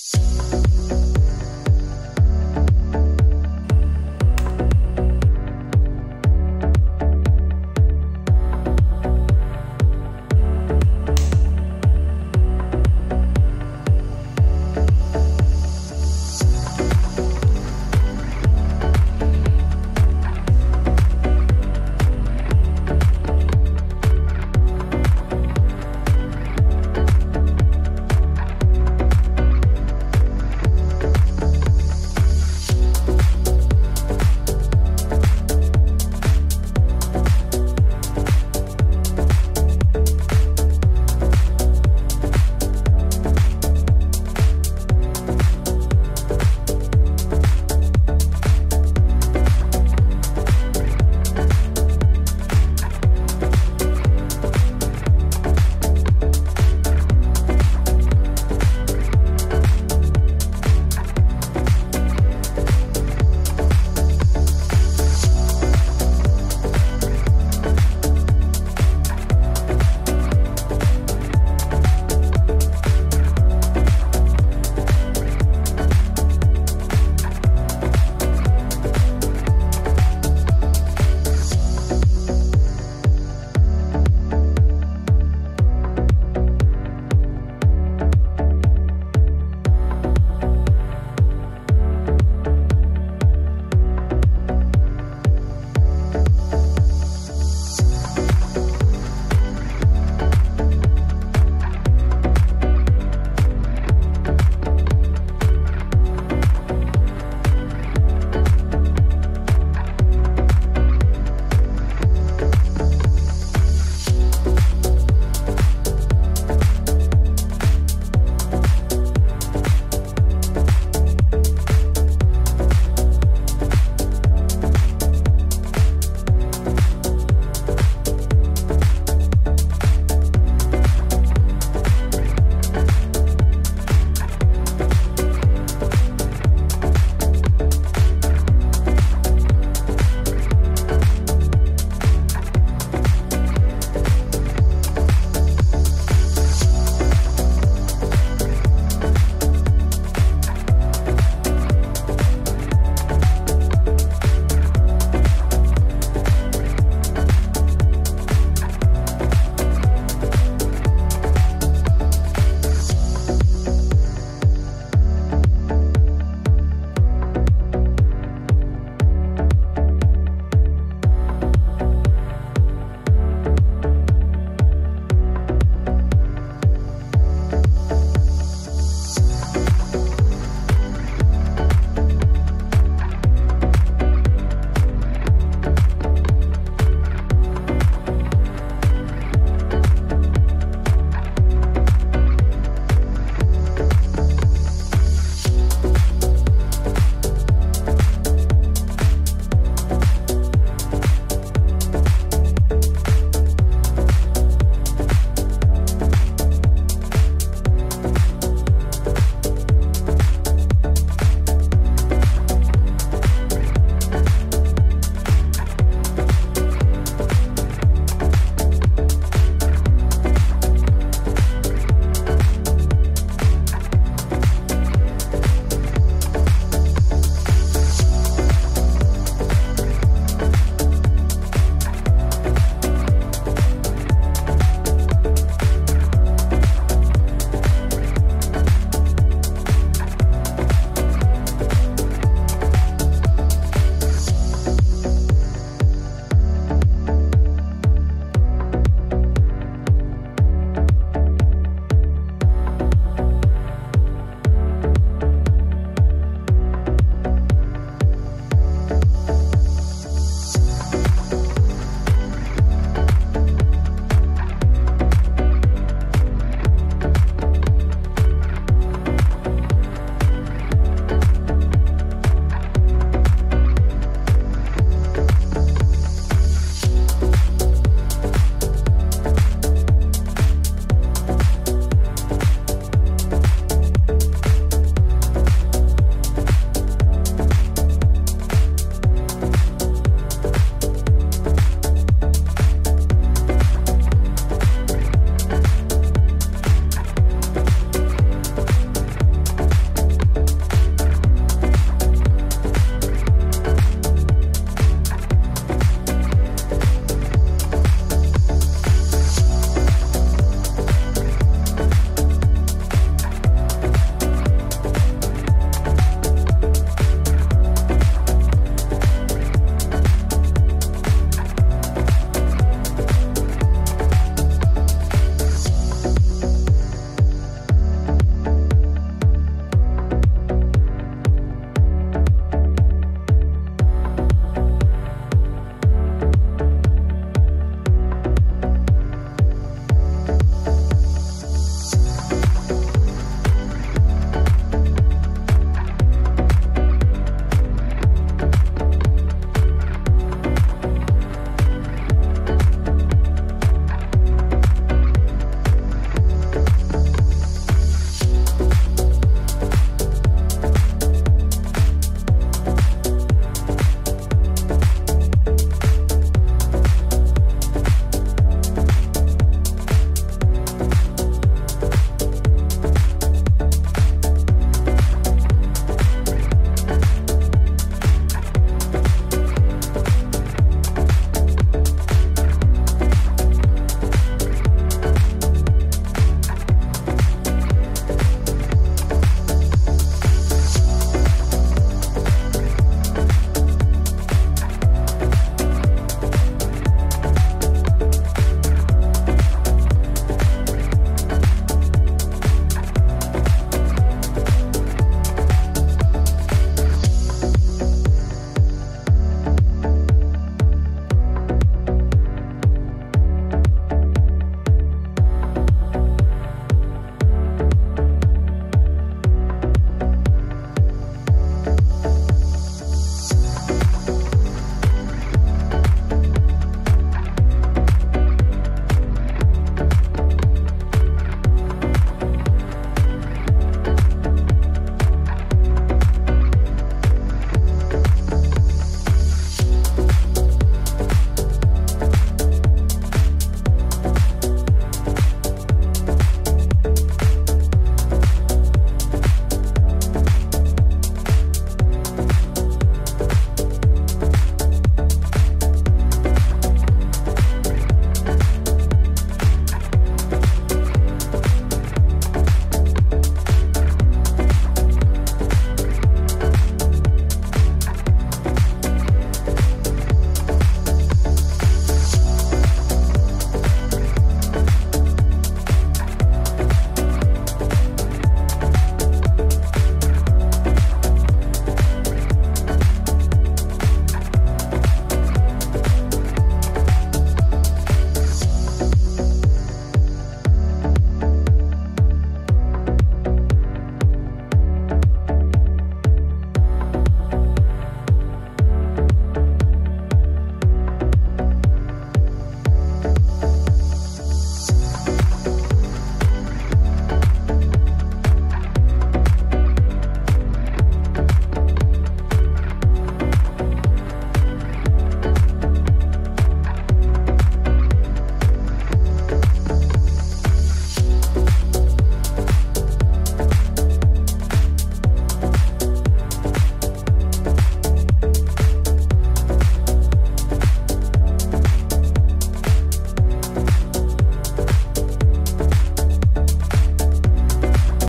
you